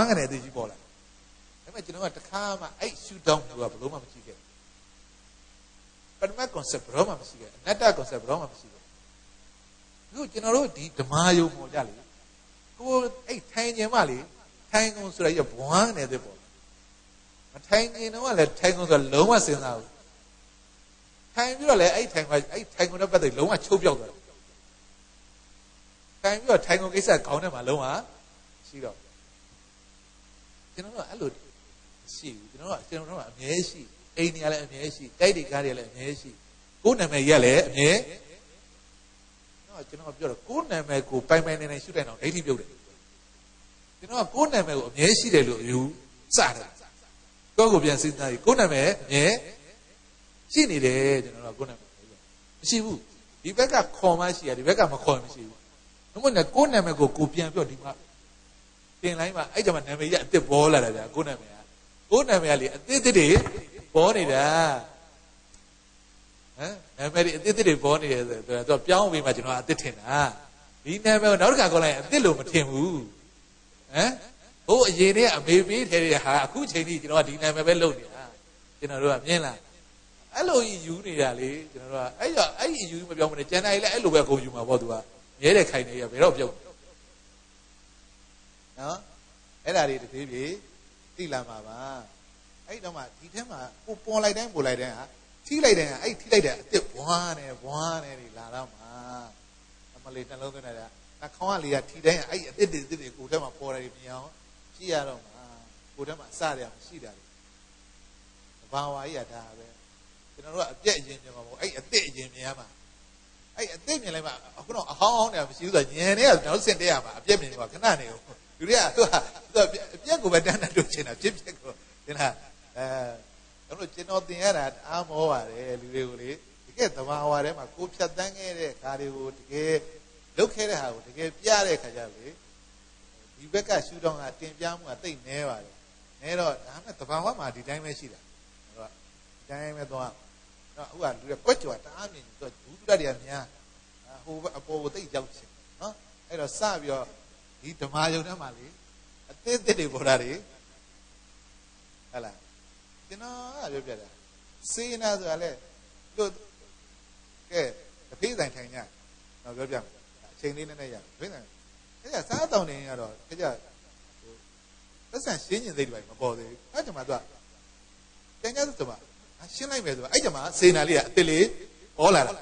န်းကနေအသေးကြီးပေါ်လာဒါပေမဲ့ကျွန်တော်ကတခါမှအဲ့ shoot down ကဘယ်လို့မှမရှိခဲ့ပထမ concept ဘယ်တော့မှမရှိခဲ့အနတ္တ concept ဘယ်တော့မှမရှိခဲ့အခုကျွန်တော်တို့ဒီဓမ္မယုံပေါ်ကြလေကိုအဲ့ထိုင်ခြင်းမလေထိုင်ကုန်ဆိုရရဘွမ်းနေတဲ့ပေါ်မထိုင်ခြင်းတော့လည်းထိုင်ကုန်ဆိုလုံးဝစဉ်းစားဘူးထိုင်ပြီးတော့လည်းအဲ့ထိုင်ကအဲ့ထိုင်ကုန်တဲ့ပတ်သက်လုံးဝချုပ်ပြောက်သွားတယ်ထိုင်ပြီးတော့ထိုင်ကုန်ကိစ္စခေါင်းထဲမှာလုံးဝရှိတော့ ကျွန်တော်တို့အဲ့လိုရှိဘူးကျွန်တော်တို့ကျွန်တော်တို့ကအမြဲရှိအိမ်နေရလည်းအမြဲရှိတိုက်တွေကားတွေလည်းအမြဲရှိကိုယ်နာမည်ရက်လည်းအမြဲတော့ကျွန်တော်ပြောတော့ကိုယ်နာမည်ကိုပိုင်ပိုင်နေနေရှုတဲ့အောင်ဒိဋ္ဌိပြုတ်တယ်ကျွန်တော်ကကိုယ်နာမည်ကိုအမြဲရှိတယ်လို့အယူစတယ်ကိုယ့်ကိုပြန်စဉ်းစားပြီးကိုယ်နာမည်အမြဲရှိနေတယ်ကျွန်တော်ကကိုယ်နာမည်မရှိဘူးဒီဘက်ကခေါ်မှရှိရဒီဘက်ကမခေါ်မရှိဘူးဘုမနဲ့ကိုယ်နာမည်ကိုကိုပြန်ပြောဒီမှာ တင်လိုက်မှအဲ့ကြမှာနာမည်ရအစ်စ်ပေါ်လာတယ်ဗျာကိုယ်နာမည်ကကိုယ်နာမည်ကလေအစ်စ်တွေပေါ်နေတာဟမ်နာမည်တွေအစ်စ်တွေပေါ်နေတယ်ဆိုတော့သူကပြောင်းပြီးမှကျွန်တော်အစ်စ်ထင်တာဒီနာမည်ကိုနောက်တစ်ခါခေါ်လိုက်ရင်အစ်စ်လို့မထင်ဘူးဟမ်ဟိုအရင်တည်းအမေပေးထဲတဲ့ဟာအခုချိန်ကြီးကျွန်တော်ကဒီနာမည်ပဲလုပ်နေတာကျွန်တော်တို့ကမြင်လားအဲ့လိုကြီးယူနေတာလေကျွန်တော်တို့ကအဲ့တော့အဲ့ဒီယူမပြောင်းမနေကျန်တိုင်းလည်းအဲ့လိုပဲကုန်ယူမှာပေါ့သူကမြဲတဲ့ခိုင်နေရဘယ်တော့ပြုတ် နော်အဲ့ဒါတွေတပြေးပြေးသိလာမှာပါအဲ့တော့မှဒီထဲမှာကိုပေါ်လိုက်တိုင်းပေါ်လိုက်တိုင်းဟာထိလိုက်တိုင်းဟာအဲ့ထိလိုက်တဲ့အစ်စ်ဘွားနဲ့ဘွားနဲ့တွေလာတော့မှာအမလေးနှလုံးသွင်းနေတာနှာခေါင်းကလေးကထိတိုင်းဟာအဲ့အစ်စ်တွေအစ်စ်တွေကိုထဲမှာပေါ်တယ်မြင်အောင်ကြည့်ရတော့မှာကိုထဲမှာအစရမရှိတာလေဘာဝါကြီးကဒါပဲကျွန်တော်တို့ကအပြက်အရင်မြင်မှာမဟုတ်အဲ့အစ်စ်အရင်မြင်ရမှာအဲ့အစ်စ်မြင်လိုက်မှအခုတော့အဟောင်းဟောင်းနေတာမရှိဘူးဆိုညင်နေကနောက်ဆင်တက်ရမှာအပြက်မြင်မှာခဏနေဦး လူတွေကသူကသူကအပြက်ကိုပဲတန်းတန်းတို့ချင်တာပြက်ပြက်ကိုတင်လားအဲတို့ကျွန်တော်သင်ရတာအားမောပါတယ်လူတွေကိုလေတကယ်သဘာဝထဲမှာကိုဖြတ်တန်းခဲ့တဲ့ခါတွေကိုတကယ်လုတ်ခဲ့တဲ့ဟာကိုတကယ်ပြတဲ့ခါကျလေဒီဘက်ကရှူတောင်းကတင်ပြမှုကတိတ်နဲပါတယ်နဲတော့ဒါမှသဘာဝမှာဒီတိုင်းပဲရှိတာတို့ကဒီတိုင်းပဲသွားတော့အခုကလူတွေကွက်ကြော်တအားမြင်သူကဘူးတူတတွေကများဟိုအပေါ်ကိုတိတ်ရောက်ချင်နော်အဲ့တော့စပြီးတော့ ဒီဓမ္မယုံထဲမှာလေအသေးသေးတွေပေါ်တာတွေဟဲ့လားကျွန်တော်ကပြောပြတာစေနာဆိုတာလေတို့ကဲတဖေးဆိုင်ထိုင်ညတော့ပြောပြမယ်အချိန်လေးနည်းနည်းရဖေးဆိုင်အဲ့ဒါစားတောင်းနေရတော့ခကြဟိုသက်ဆန်ရှင်းကျင်စိတ်တွေမပေါ်သေးဘူးအဲ့ဒီမှာသူကတန်ကြဆိုတော့ရှင်းလိုက်မယ်ဆိုတော့အဲ့ဒီမှာစေနာလေးကအစ်စ်လေးပေါ်လာတာ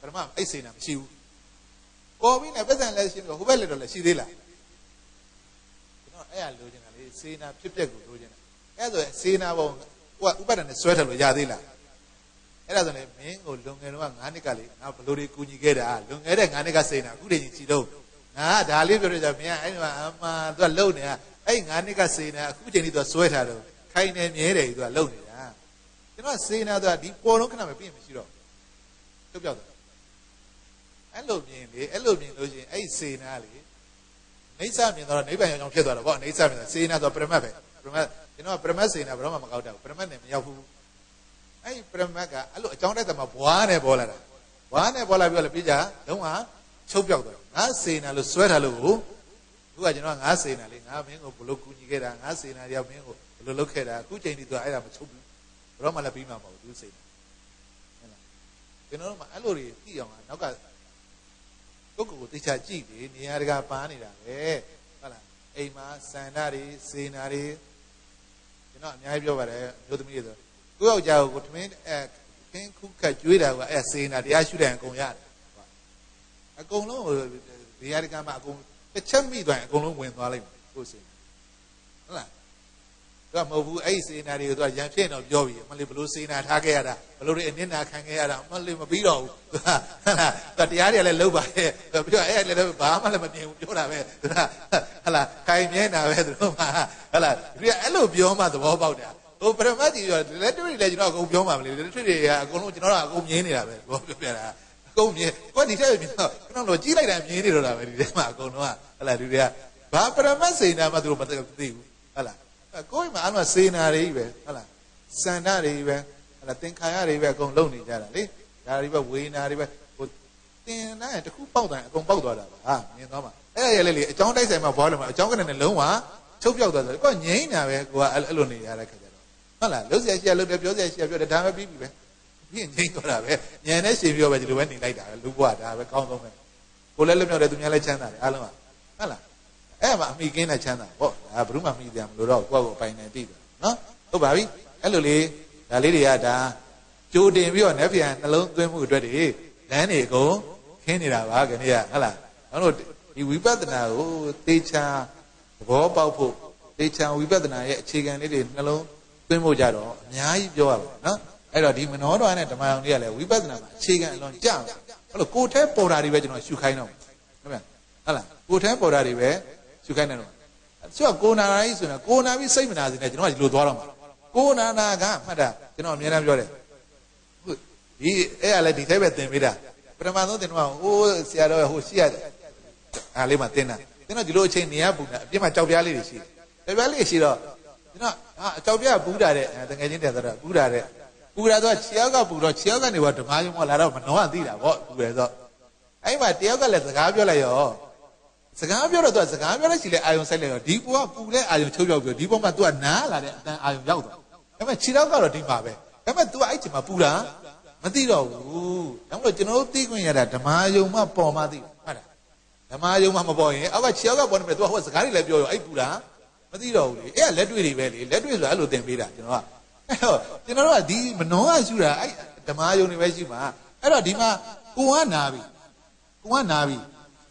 ပထမအဲ့စေနာမရှိဘူးပေါ်ပြီးနေပတ်စံလည်းရှင်းပြီးဟိုဘက်လည်းတော့လည်းရှိသေးလားကျွန်တော်အဲ့ရ လိုချင်တာလေစေနာဖြစ်ပျက်ကိုလိုချင်တာအဲ့ဆိုစေနာပုံကိုကဥပဒနဲ့ဆွဲထလို့ရသေးလားအဲ့ဒါဆိုရင်မင်းကိုလွန်ငယ်တော့9နှစ်ကလေငါဘလို့တွေကူညီခဲ့တာလွန်ငယ်တဲ့9နှစ်ကစေနာအခုတည်းကြီးကြည်တော့ငါဒါလေးပြောရကြမင်းအဲ့ဒီမှာအမှန်သူကလုံနေတာအဲ့9နှစ်ကစေနာအခုချိန်ကြီးသူကဆွဲထားတော့ခိုင်နေမြဲတယ်သူကလုံနေတာကျွန်တော်စေနာသူကဒီပေါ်တော့ခဏမပြင်မရှိတော့ထုတ်ပြောက်တယ်အဲ့လိုမြင်လေအဲ့လိုမြင်လို့ရှိရင်အဲ့စေနာလေ နေဆမြင်တော့နိဗ္ဗာန်ရောက်ဖြစ်သွားတော့ဗောနေဆမြင်စေနာဆိုပရမတ်ပဲပရမတ်ကျွန်တော်ပရမတ်စေနာဘယ်တော့မှမကောက်တတ်ဘူးပရမတ်နဲ့မရောက်ဘူးအဲ့ဒီပရမတ်ကအဲ့လိုအကြောင်းတိုက်တယ်မှာဘွားနဲ့ပေါ်လာတာဘွားနဲ့ပေါ်လာပြီးတော့လည်းပြကြလုံးဝချုပ်ပြောက်သွားငါစေနာလို့ဆွဲထားလို့ကိုအခုကကျွန်တော်ငါစေနာလေငါမင်းကိုဘလို့ကူညီခဲ့တာငါစေနာရောက်မင်းကိုဘလို့လုပ်ခဲ့တာအခုချိန်ဒီသူအဲ့ဒါမချုပ်ဘူးဘယ်တော့မှလည်းပြီးမှာမဟုတ်ဘူးသူစေနာဟုတ်လားကျွန်တော်တို့မှအဲ့လိုတွေသိအောင်နောက်က ကိုယ့်ကိုယ်ကိုသိချကြည့်လေနေရာတကာပါနေတာပဲဟုတ်လားအိမ်မှာစန္ဒတွေစေနာတွေကျွန်တော်အများကြီးပြောပါတယ်မျိုးသမီးတွေဆိုကိုယ့်ယောက်ျားကိုထမင်းအဲခင်းခုခတ်ကျွေးတာကအဲစေနာတရားရှုတဲ့အကုန်ရတယ်အကုန်လုံးဒီဟာဒီကမှာအကုန်တစ်ချက်မိသွားရင်အကုန်လုံးဝင်သွားလိမ့်မယ်ကိုယ်စေနာဟုတ်လား သူကမဟုတ်ဘူးအဲ့ဒီစေနာတွေကိုသူကရန်ဖြစ်တော့ပြောပြီးအမလေးဘလို့စေနာထားခဲ့ရတာဘလို့တွေအနစ်နာခံခဲ့ရတာအမလေးမပြီးတော့ဘူးသူကဟုတ်လားသူတရားတွေလည်းလုံးပါရဲ့ပြောအဲ့လည်းဘာမှလည်းမမြင်ဘူးပြောတာပဲသူကဟုတ်လားခိုင်မြဲတာပဲသူတို့မှဟုတ်လားဒီအဲ့လိုပြောမှသဘောပေါက်တာဟိုပရမတ်ကြီးပြောလက်တွေ့လည်းကျွန်တော်အကုန်ပြောမှာမလို့လက်တွေ့တွေကအကုန်လုံးကျွန်တော်တို့အကုန်မြင်နေတာပဲဘောပြောပြတာအကုန်မြင်ကိုဒီထက်မြင်တော့ကျွန်တော်တို့ကြီးလိုက်တာမြင်နေတော့တာပဲဒီထဲမှာအကုန်လုံးကဟုတ်လားလူတွေကဘာပရမတ်စေနာမှသူတို့မသိဘူးဟုတ်လား ကိုယ့်မှာအလုံးစေနာတွေကြီးပဲဟုတ်လားစန္ဒတွေကြီးပဲဟုတ်လားသင်္ခါရတွေပဲအကုန်လုံးနေကြတာလေဒါတွေပဲဝေနာတွေပဲဟိုသင်တိုင်းတစ်ခုပေါက်တိုင်းအကုန်ပေါက်သွားတာပါဟာမြင်သွားမှာအဲ့ရလေလေအကြောင်းတိုက်ဆိုင်မှာဘွားလုံးမှာအကြောင်းကနေလုံးဝချုပ်ပြောက်သွားတယ်ကိုကငြိမ်းတာပဲကိုကအဲ့လိုနေရတဲ့ခါကျတော့ဟုတ်လားလုံးစရာရှိရလုံးတယ်ပြောစရာရှိရပြောတယ်ဒါမှပြီးပြီပဲပြင်းငြိမ်းသွားတာပဲညံနဲ့ရှင်ပြောပဲဒီလိုပဲနေလိုက်တာပဲလူဘွားဒါပဲကောင်းဆုံးပဲကိုလည်းလွတ်မြောက်တယ်သူများလည်းချမ်းသာတယ်အားလုံးကဟုတ်လားအဲ့မှာအမိကင်းနဲ့ချမ်းသာပေါ့ ဒါဘယ်သူမှမိတယ်မလို့တော့ကိုယ့်ကိုအပိုင်နဲ့တည်တယ်နော်ဟုတ်ပါပြီအဲ့လိုလေးဒါလေးတွေကဒါကြိုတင်ပြီးတော့ net ပြန်နှလုံးသွင်းမှုအတွက်တွေလမ်းတွေအကုန်ခင်းနေတာပါခင်ဗျာဟုတ်လားကျွန်တော်တို့ဒီဝိပဿနာကိုသေချာသဘောပေါက်ဖို့သေချာဝိပဿနာရဲ့အခြေခံလေးတွေနှလုံးသွင်းဖို့ကြတော့အများကြီးပြောရပါမယ်နော်အဲ့တော့ဒီမနောတော်နဲ့ဓမ္မအောင်လေးကလည်းဝိပဿနာမှာအခြေခံအလွန်ကြအောင်အဲ့လိုကိုယ်ထဲပေါ်တာတွေပဲကျွန်တော်ရှုခိုင်းတော့ဟုတ်ဗျာဟုတ်လားကိုယ်ထဲပေါ်တာတွေပဲရှုခိုင်းနေတော့ သူကကိုနာနာကြီးဆိုရင်ကိုနာပြီးစိတ်မနာစေနဲ့ကျွန်တော်ကဒီလိုသွားတော့မှာကိုနာနာကမှတ်တာကျွန်တော်အများအားပြောတယ်ဒီအဲ့ရလဲဒီထဲပဲသင်ပေးတာပထမဆုံးသင်တော့ဟိုဆရာတော်ဟိုရှိရတယ်အားလေးမှသင်တာသင်တော့ဒီလိုအချိန်နေရပူတာအပြစ်မှာကြောက်ပြားလေးတွေရှိတယ်ကြောက်ပြားလေးရှိတော့ကျွန်တော်ဟာကြောက်ပြားပူတာတဲ့တကယ်ချင်းတဲ့ဆိုတော့ပူတာတဲ့ပူတာဆိုခြေယောက်ကပူတော့ခြေယောက်ကနေတော့ဓမ္မယုံမလာတော့မနှောကသိတာဗောပူတယ်ဆိုအဲ့မှာတယောက်ကလည်းစကားပြောလိုက်ရော စကားပြောတော့သူကစကားပြောလိုက်ရှိလေအာယုံဆိုင်လိုက်ရောဒီပူကပူတဲ့အာယုံချုပ်ပြောက်ပြောဒီပုံမှာ तू ကနားလာတဲ့အတန်အာယုံရောက်သွားဒါပေမဲ့ခြေယောက်ကတော့ဒီမှာပဲဒါပေမဲ့ तू ကအဲ့ချိန်မှာပူတာမသိတော့ဘူးဒါမှမဟုတ်ကျွန်တော်တို့သိခွင့်ရတာဓမ္မယုံမှပေါ်မှသိဟုတ်လားဓမ္မယုံမှမပေါ်ရင်အောက်ကခြေယောက်ကပေါ်နေမယ်သူကဟိုစကားတွေလည်းပြောရောအဲ့ပူတာမသိတော့ဘူးလေအဲ့ကလက်တွေ့တွေပဲလေလက်တွေ့ဆိုတာအဲ့လိုသင်ပေးတာကျွန်တော်ကအဲ့တော့ကျွန်တော်တို့ကဒီမနှောကရှူတာအဲ့ဓမ္မယုံတွေပဲရှိမှာအဲ့တော့ဒီမှာကိုကနာပြီကိုကနာပြီ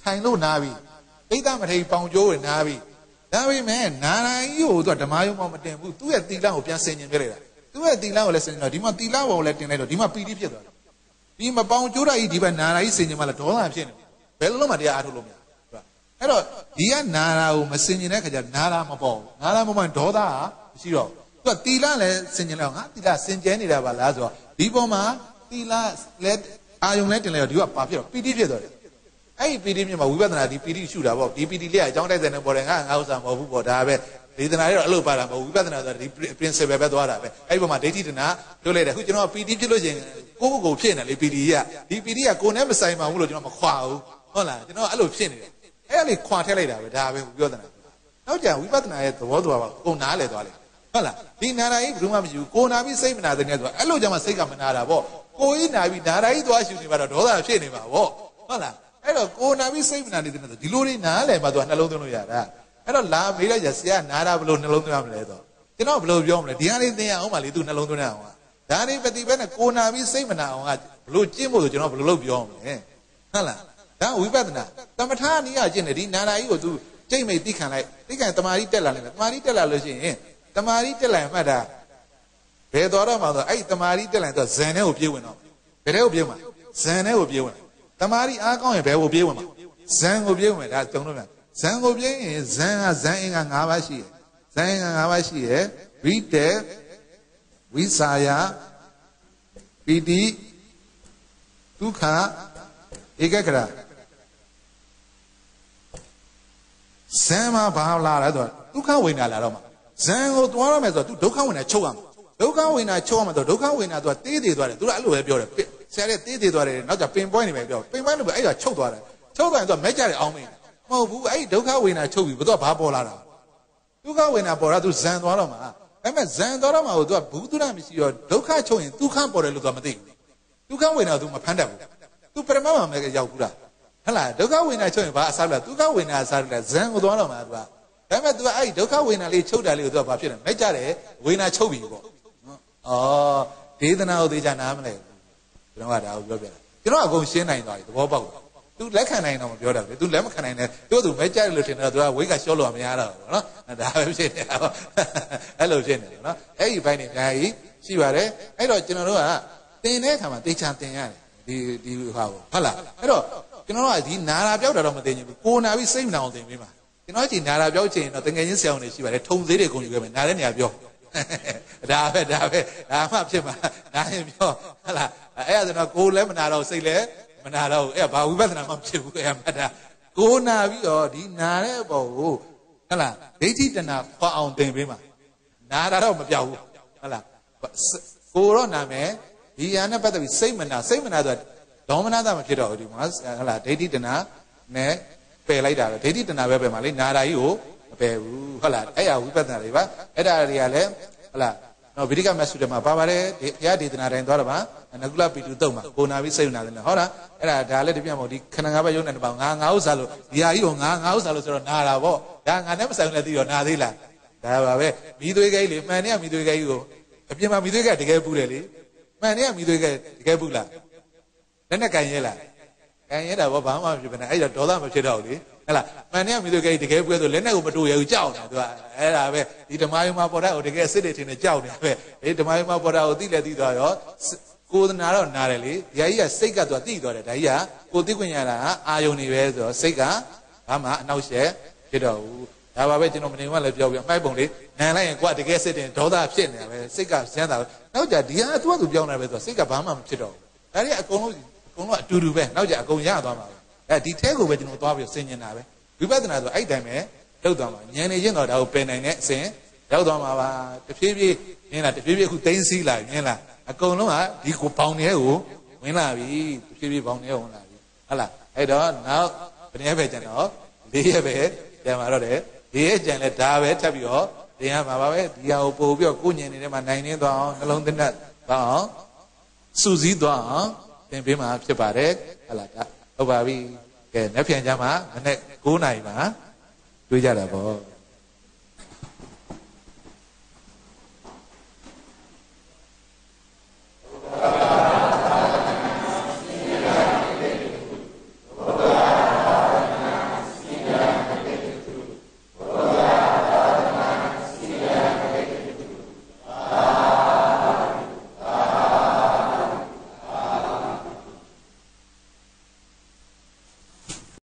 ထိုင်လို့နာပြီ ပိဿမထေရပေါင်ကျိုးဝင်နားပြီဒါပေမဲ့နာရာကြီးကိုသူကဓမ္မယုံမှမတင်ဘူးသူ့ရဲ့သီလကိုပြန်ဆင်ခြင်ပြလိုက်တာသူ့ရဲ့သီလကိုလည်းဆင်ခြင်တော့ဒီမှာသီလဘောကိုလည်းတင်လိုက်တော့ဒီမှာပီတိဖြစ်သွားတယ်ဒီမပေါင်ကျိုးတာကြီးဒီဘက်နာရာကြီးဆင်ခြင်မှလည်းဒေါသဖြစ်နေဘယ်လိုလုပ်မှတရားအားထုတ်လို့မရအဲ့တော့ဒီကနာရာကိုမဆင်ခြင်တဲ့ခါကျနာရာမပေါ်ဘူးနာရာမပေါ်ဒေါသကမရှိတော့သူကသီလလည်းဆင်ခြင်လောက်ငါသီလဆင်ကျဲနေတာပါလားဆိုတော့ဒီပေါ်မှာသီလလည်းအာယုံလည်းတင်လိုက်တော့ဒီကပါဖြစ်တော့ပီတိဖြစ်သွားတယ် အဲ့ဒီပီတိမြင်မှာဝိပဿနာဒီပီတိရှုတာပေါ့ဒီပီတိလေးကအကြောင်းတိုက်တဲ့နေပေါ်တယ်ငါငါဥစ္စာမဟုတ်ဘူးပေါ့ဒါပဲဒေသနာတွေတော့အဲ့လိုပါတာမဟုတ်ဝိပဿနာဆိုတာဒီ principle ပဲသွားတာပဲအဲ့ဒီပေါ်မှာဒိဋ္ဌိတနာတို့လိုက်တယ်ခုကျွန်တော်ပီတိဖြစ်လို့ရှိရင်ကိုယ့်ကိုယ်ကိုဖြစ်နေလေပီတိကဒီပီတိကကိုယ်နဲ့မဆိုင်ပါဘူးလို့ကျွန်တော်မခွာဘူးဟုတ်လားကျွန်တော်အဲ့လိုဖြစ်နေတယ်အဲ့ဒါလေးခွာထည့်လိုက်တာပဲဒါပဲဝိပဿနာနောက်ကြဝိပဿနာရဲ့သဘောတရားပါကိုနားလဲသွားလေဟုတ်လားဒီနာရာကြီးဘယ်သူမှမရှိဘူးကိုနာပြီးစိတ်မနာတဲ့နဲ့ဆိုအဲ့လိုကြမှာစိတ်ကမနာတာပေါ့ကိုကြီးနာပြီးနာရာကြီးသွားရှူနေပါတော့ဒေါသဖြစ်နေပါပေါ့ဟုတ်လား အဲ့တော့ကိုနာပြီးစိတ်မနာနေတဲ့နဲ့ဆိုဒီလိုလေးနားလဲမှသူကနှလုံးသွင်းလို့ရတာအဲ့တော့လာမေးလိုက်ကြဆရာနာတာဘယ်လိုနှလုံးသွင်းရမလဲဆိုကျွန်တော်ဘယ်လိုပြောမလဲဒီဟာလေးသင်ရအောင်ပါလေသူနှလုံးသွင်းရအောင်ဒါနေပฏิပဲနဲ့ကိုနာပြီးစိတ်မနာအောင်ကဘလို့ကျင့်ဖို့ဆိုကျွန်တော်ဘယ်လိုလုပ်ပြောမလဲဟုတ်လားဒါဝိပဿနာတမထာနီးရကျင့်တယ်ဒီနာနာကြီးကို तू ကြိတ်မိတ်သိခံလိုက်သိခံတမာရီတက်လာလိမ့်မယ်တမာရီတက်လာလို့ရှိရင်တမာရီတက်လာရင်မှတ်တာဘယ်တော်တော့မှဆိုအဲ့တမာရီတက်လာရင်တော့ဇန်ထဲကိုပြေးဝင်တော့ဘယ်ထဲကိုပြေးမှာဇန်ထဲကိုပြေးဝင် တမာရီအားကောင်းရင်ဘယ်ကိုပြေးဝင်မှာဇန်ကိုပြေးဝင်ဒါတုံးလို့မြန်ဇန်ကိုပြေးရင်ဇန်ကဇန်အင်္ဂါ၅ပါးရှိတယ်ဇန်အင်္ဂါ၅ပါးရှိတယ်ဝိတေဝိစာယပီတိဒုက္ခဧကကရာဇံမှာဘာလာလဲဆိုတော့ဒုက္ခဝိညာလာတော့မှာဇံကိုသွားရမယ်ဆိုတော့ तू ဒုက္ခဝိညာချုပ်ရမှာဒုက္ခဝိညာချုပ်ရမှာဆိုတော့ဒုက္ခဝိညာ तू တေးသေးသွားတယ် तू ကအဲ့လိုပဲပြောတယ် ဆရာလေးတေးသေးသွားတယ်နောက်ကျပင်ပွိုင်းနေမယ်ပြောပင်ပွိုင်းလို့ပဲအဲ့ဒါချုပ်သွားတယ်ချုပ်သွားရင်သူကမက်ကြတယ်အောင်းမင်းမဟုတ်ဘူးအဲ့ဒုက္ခဝေဒနာချုပ်ပြီးဘသူကဘာပေါ်လာတာဒုက္ခဝေဒနာပေါ်လာသူဇံသွားတော့မှာဒါပေမဲ့ဇံသွားတော့မှာကိုသူကဘူးသူရမရှိတော့ဒုက္ခချုပ်ရင်ဒုက္ခပေါ်တယ်လို့သူကမသိဘူးဒုက္ခဝေဒနာသူမဖမ်းတတ်ဘူးသူပရမတ်မှာမရောက်ဘူးလားဟလားဒုက္ခဝေဒနာချုပ်ရင်ဘာအစားလဲဒုက္ခဝေဒနာအစားလဲဇံကိုသွားတော့မှာသူကဒါပေမဲ့ तू ကအဲ့ဒီဒုက္ခဝေဒနာလေးချုပ်တာလေးကို तू ကဘာဖြစ်လဲမကြတယ်ဝေဒနာချုပ်ပြီပေါ့နော်အော်ဒေသနာကိုသိကြနားမလဲ ကျွန်တော်ကဒါကိုပြောပြတာကျွန်တော်အကုန်ရှင်းနိုင်သွားပြီသဘောပေါက်တယ် तू လက်ခံနိုင်တော့မပြောတာလေ तू လက်မခံနိုင်နဲ့သူ့သူမဲ့ကြတယ်လို့ထင်တယ် तू ကဝိတ်ကရှော့လို့မရတော့ဘူးနော်ဒါပဲဖြစ်နေတာပေါ့အဲ့လိုဖြစ်နေတယ်နော်အဲ့ဒီဘိုင်းနေအများကြီးရှိပါတယ်အဲ့တော့ကျွန်တော်တို့ကတင်တဲ့အခါမှာတေချာတင်ရတယ်ဒီဒီဟာကိုဟုတ်လားအဲ့တော့ကျွန်တော်တို့ကဒီနာရာပြောက်တာတော့မသိဘူးကိုနာပြီးစိတ်မနာအောင်တင်ပေးပါကျွန်တော်ကြီးနာရာပြောက်ချင်တော့တငယ်ချင်းဆရာဝန်တွေရှိပါတယ်ထုံသေးတွေကုန်ယူခဲ့မယ်နားတဲ့နေရာပြောဒါပဲဒါပဲဒါမှဖြစ်မှာနားရင်ပြောဟုတ်လား အဲ့ဒါဆိုတော့ကိုလည်းမနာတော့စိတ်လည်းမနာတော့အဲ့ဘာဝိပဿနာမှမဖြစ်ဘူးအဲ့မှတ်တာကိုနာပြီးတော့ဒီနာတဲ့အပေါ်ကိုဟုတ်လားဒိဋ္ဌိတဏခွာအောင်သင်ပေးမှာနာတာတော့မပြောက်ဘူးဟုတ်လားကိုတော့နာမယ်ဒီဟာနဲ့ပတ်သက်ပြီးစိတ်မနာစိတ်မနာဆိုတာဒေါမနတာမဖြစ်တော့ဘူးဒီမှာဟုတ်လားဒိဋ္ဌိတဏနဲ့ပယ်လိုက်တာပဲဒိဋ္ဌိတဏပဲပယ်မှာလေနာတာကြီးကိုမပယ်ဘူးဟုတ်လားအဲ့ရဝိပဿနာတွေပါအဲ့ဒါတွေကလည်းဟုတ်လားနော်ဗိဓိကမတ်စုတွေမှာပါပါတယ်ဒီဘုရားဒေသနာတိုင်းသွားတော့ပါ နကုလပိတုတုတ်မှာကိုနာပြီးစိတ်နာတယ်နော်ဟုတ်လားအဲ့ဒါဒါလည်းတပြတ်မဟုတ်ဒီခဏငါးဘက်ရုံနဲ့တပောင်ငါငါဥစ္စာလို့ဒီဟာကြီးကိုငါငါဥစ္စာလို့ဆိုတော့နာတာပေါ့ဒါငါနဲ့မဆိုင်လည်းသိတော့နာသေးလားဒါပါပဲမိသွေးကြီးလေမှန်နေကမိသွေးကြီးကိုအပြင်မှာမိသွေးကတကယ်ပူတယ်လေမှန်နေကမိသွေးကတကယ်ပူလားလက်နဲ့ကန်ရဲလားကန်ရဲတာဘောဘာမှမဖြစ်ဘဲနဲ့အဲ့ဒါဒေါသမဖြစ်တော့ဘူးလေဟဲ့လားမှန်နေကမိသွေးကြီးတကယ်ပွဲဆိုလက်နဲ့ကိုမတူရဘူးကြောက်နေသူကအဲ့ဒါပဲဒီဓမ္မယုံမှာပေါ်တာကိုတကယ်စစ်တွေထင်နေကြောက်နေပဲဒီဓမ္မယုံမှာပေါ်တာကိုသိလဲသိသွားရော ကိုယ်နာတော့နာတယ်လေဒီဟာကြီးကစိတ်ကသူကသိသွားတယ်ဒါကြီးကကိုသိခွင့်ရတာအာယုန်နေပဲဆိုတော့စိတ်ကဘာမှအနောက်ရှက်ဖြစ်တော့ဘူးဒါပါပဲကျွန်တော်မနေမှလည်းပြောပြမိုက်ပုံလေးနန်လိုက်ရင်ကိုကတကယ်စစ်တင်ဒေါသဖြစ်နေတာပဲစိတ်ကစမ်းတာပဲနောက်ကြဒီဟာသူကသူပြောင်းနေပဲဆိုတော့စိတ်ကဘာမှမဖြစ်တော့ဘူးဒါကြီးအကုန်လုံးအကုန်လုံးအတူတူပဲနောက်ကြအကုန်ရသွားမှာပဲအဲဒီထဲကိုပဲကျွန်တော်သွားပြီးဆင်ញင်တာပဲဝိပဿနာဆိုအဲ့တိုင်းပဲလောက်သွားမှာဉာဏ်နေချင်းတော့ဒါကိုပယ်နိုင်တဲ့အစဉ်ရောက်သွားမှာပါတဖြည်းဖြည်းမြင်လားတဖြည်းဖြည်းအခုသိမ်းစည်းလာမြင်လား အကုန်လုံးကဒီကိုပေါင်နေတဲ့ကိုဝင်လာပြီတဖြည်းဖြည်းပေါင်နေဝင်လာပြီဟုတ်လားအဲ့တော့နောက်ဘယ်နည်းပဲကျန်တော့လေးရက်ပဲကျန်มาတော့တယ်လေးရက်ကျန်လဲဒါပဲထပ်ပြီးတော့သင်ရမှာပါပဲဒီဟာကိုပို့ပြီးတော့ကိုညင်နေတဲ့မှာနိုင်နေသွားအောင်နှလုံးသွင်းတတ်သွားအောင်စူးစီးသွားအောင်သင်ပေးမှာဖြစ်ပါတယ်ဟုတ်လားဒါဟုတ်ပါပြီကဲနေ့ပြန်ကြမှာမနေ့9:00နာရီမှာတွေ့ကြတာပေါ့